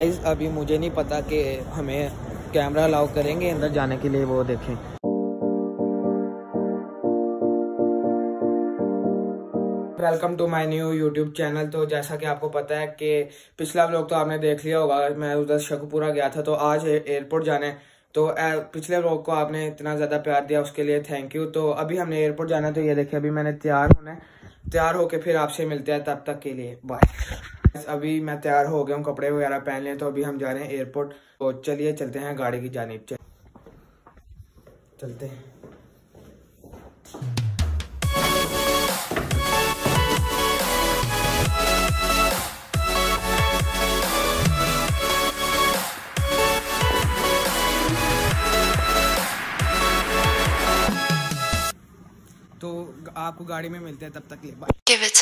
Guys अभी मुझे नहीं पता कि हमें कैमरा अलाउ करेंगे, अंदर जाने के लिए वो देखें। Welcome to my new YouTube channel तो जैसा कि आपको पता है कि पिछला व्लॉग तो आपने देख लिया होगा, मैं उधर शकुपुरा गया था तो आज एयरपोर्ट जाने तो पिछले व्लॉग को आपने इतना ज़्यादा प्यार दिया, उसके लिए थैंक यू तो अभी हमने एयरपोर्ट जाना है तो ये देखिए, अभी मैंने तैयार होना है। तैयार होके फिर आपसे मिलते हैं, तब तक के लिए बाय अभी मैं तैयार हो गया हूँ, कपड़े वगैरह पहन लिए तो अभी हम जा रहे हैं एयरपोर्ट तो चलिए, चलते हैं गाड़ी की जानीब चलते हैं। तो आपको गाड़ी में मिलते हैं, तब तक Give it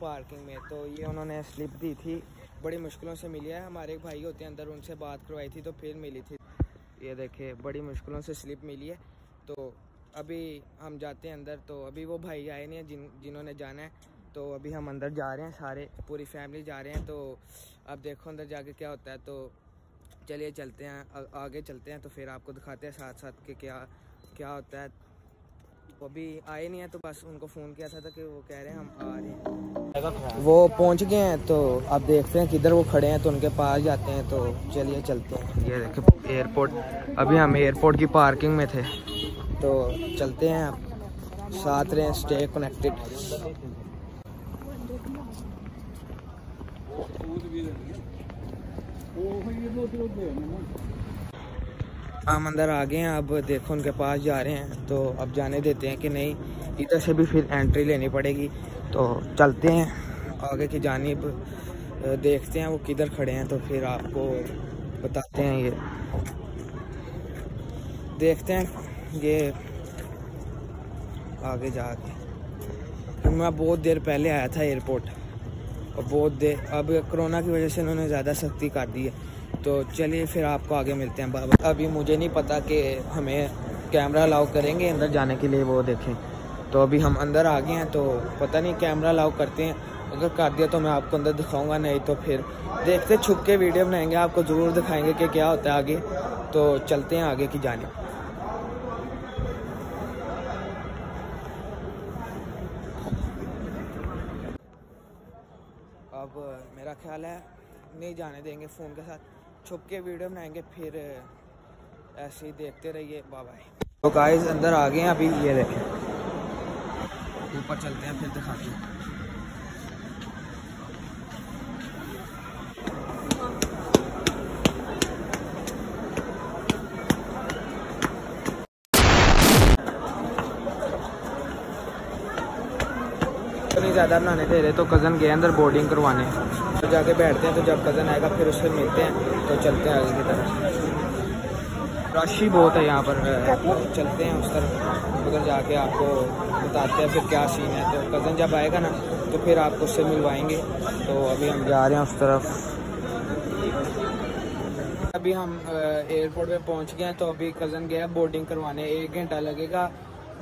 पार्किंग में तो ये उन्होंने स्लिप दी थी। बड़ी मुश्किलों से मिली है। हमारे एक भाई होते हैं, अंदर उनसे बात करवाई थी तो फिर मिली थी। ये देखे, बड़ी मुश्किलों से स्लिप मिली है। तो अभी हम जाते हैं अंदर तो अभी वो भाई आए नहीं हैं, जिन, जिन्होंने जाना है। तो अभी हम अंदर जा रहे हैं, सारे, पूरी फैमिली जा रहे हैं। तो अब देखो अंदर जाके क्या होता है। तो चलिए चलते हैं आगे चलते हैं तो फिर आपको दिखाते हैं साथ साथ के क्या क्या होता है। वो अभी आए नहीं है तो बस उनको फ़ोन किया था, था कि वो कह रहे हैं हम आ रहे हैं। वो पहुँच गए हैं तो अब देखते हैं किधर वो खड़े हैं तो उनके पास जाते हैं तो चलिए चलते हैं। ये देखिए एयरपोर्ट अभी हम एयरपोर्ट की पार्किंग में थे। तो चलते हैं आप साथ रहे स्टे कनेक्टेड हम अंदर आ गए हैं, अब देखो उनके पास जा रहे हैं तो अब जाने देते हैं कि नहीं। इधर से भी फिर एंट्री लेनी पड़ेगी तो चलते हैं, आगे की जानिब देखते हैं वो किधर खड़े हैं तो फिर आपको बताते हैं ये। देखते हैं ये आगे जाके। मैं बहुत देर पहले आया था एयरपोर्ट और बहुत देर अब कोरोना की वजह से इन्होंने ज़्यादा सख्ती कर दी है। तो चलिए फिर आपको आगे मिलते हैं। बाबा अभी मुझे नहीं पता कि हमें कैमरा अलाउ करेंगे अंदर जाने के लिए, वो देखें। तो अभी हम अंदर आ गए हैं तो पता नहीं कैमरा अलाउ करते हैं। अगर कर दिया तो मैं आपको अंदर दिखाऊँगा, नहीं तो फिर देखते छुप के वीडियो बनाएँगे, आपको ज़रूर दिखाएँगे कि क्या होता है आगे। तो चलते हैं आगे की जाने। अब मेरा ख्याल है नहीं जाने देंगे फ़ोन के साथ। छुप के वीडियो बनाएँगे फिर ऐसे ही देखते रहिए। बाय तो गाइस अंदर आ गए हैं अभी ये देखें। ऊपर चलते हैं फिर दिखाते हैं। नहीं, ज़्यादा बनाने दे रहे तो कज़न गए अंदर बोर्डिंग करवाने। तो जाके बैठते हैं तो जब कज़न आएगा, फिर उससे मिलते हैं तो चलते हैं आगे की तरफ़। रश ही बहुत है यहाँ पर चलते हैं उस तरफ़, उधर जाके आपको बताते हैं फिर क्या सीन है। तो कज़न जब आएगा ना तो फिर आपको उससे मिलवाएँगे। तो अभी हम जा रहे हैं उस तरफ़। अभी हम एयरपोर्ट पे पहुँच गए हैं तो अभी कज़न गया बोर्डिंग करवाने। एक घंटा लगेगा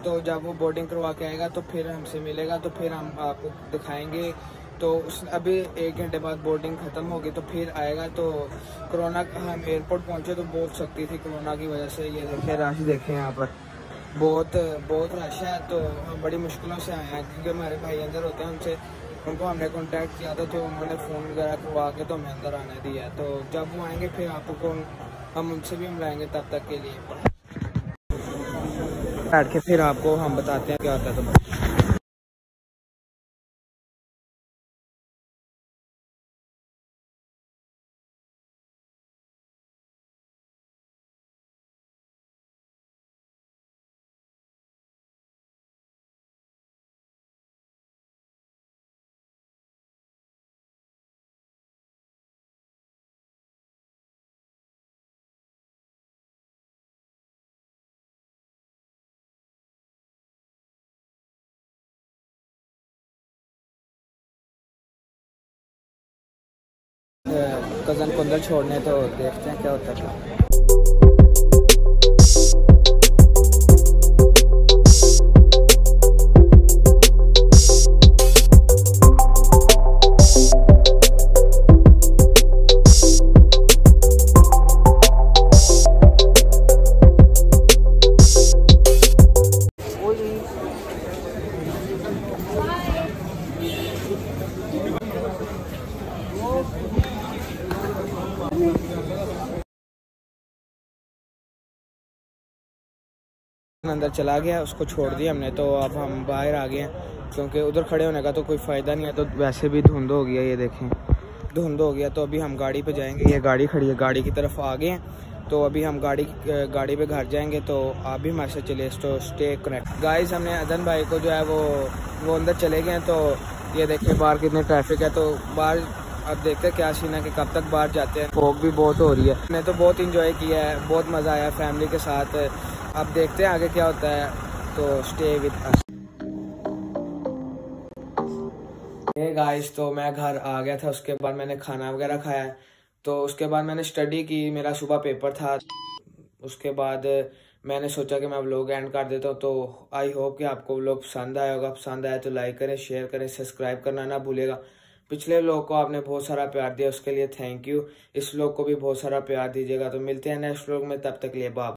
तो जब वो बोर्डिंग करवा के आएगा तो फिर हमसे मिलेगा तो फिर हम आपको दिखाएँगे। तो उस, अभी एक घंटे बाद बोर्डिंग ख़त्म होगी तो फिर आएगा तो कोरोना, हम एयरपोर्ट पहुँचे तो बहुत सख्ती थी कोरोना की वजह से। ये देखें, राशि देखें यहाँ पर। बहुत बहुत रश है तो हम बड़ी मुश्किलों से आए हैं, क्योंकि हमारे भाई अंदर होते हैं, उनसे, उनको हमने कांटेक्ट किया था तो उन्होंने फ़ोन वगैरह करवा के तो हमें अंदर आने दिया तो जब वो आएँगे, फिर आपको हम उनसे भी मिलाएँगे तब तक के लिए। बैठ के फिर आपको हम बताते हैं क्या होता है तो। कज़न को अंदर छोड़ने तो देखते हैं क्या होता है। अंदर चला गया, उसको छोड़ दिया हमने तो अब हम बाहर आ गए हैं, क्योंकि उधर खड़े होने का तो कोई फ़ायदा नहीं है। तो वैसे भी धुंध हो गया, ये देखें। धुंध हो गया तो अभी हम गाड़ी पे जाएँगे। ये गाड़ी खड़ी है, गाड़ी की तरफ़ आ गए हैं तो अभी हम गाड़ी गाड़ी पे घर जाएँगे तो आप भी हमारे साथ चले तो स्टे कनेक्ट गाइस हमने अदन भाई को जो है वो वो अंदर चले गए तो ये देखिए बाहर कितने ट्रैफ़िक है तो बाहर, अब देखते हैं क्या सीन कि कब तक बाहर जाते हैं। फोक भी बहुत हो रही है। मैंने तो बहुत इंजॉय किया है, बहुत मज़ा आया फैमिली के साथ। अब देखते हैं आगे क्या होता है। तो स्टे विद अस गाइस तो मैं घर आ गया था, उसके बाद मैंने खाना वगैरह खाया तो उसके बाद मैंने स्टडी की, मेरा सुबह पेपर था। उसके बाद मैंने सोचा कि मैं व्लॉग एंड कर देता हूँ तो आई होप कि आपको व्लॉग पसंद आया होगा। पसंद आया तो लाइक करें शेयर करें सब्सक्राइब करना ना भूलेगा पिछले लोग को आपने बहुत सारा प्यार दिया, उसके लिए थैंक यू इस लोग को भी बहुत सारा प्यार दीजिएगा। तो मिलते हैं नेक्स्ट व्लॉग में, तब तक लिए बाप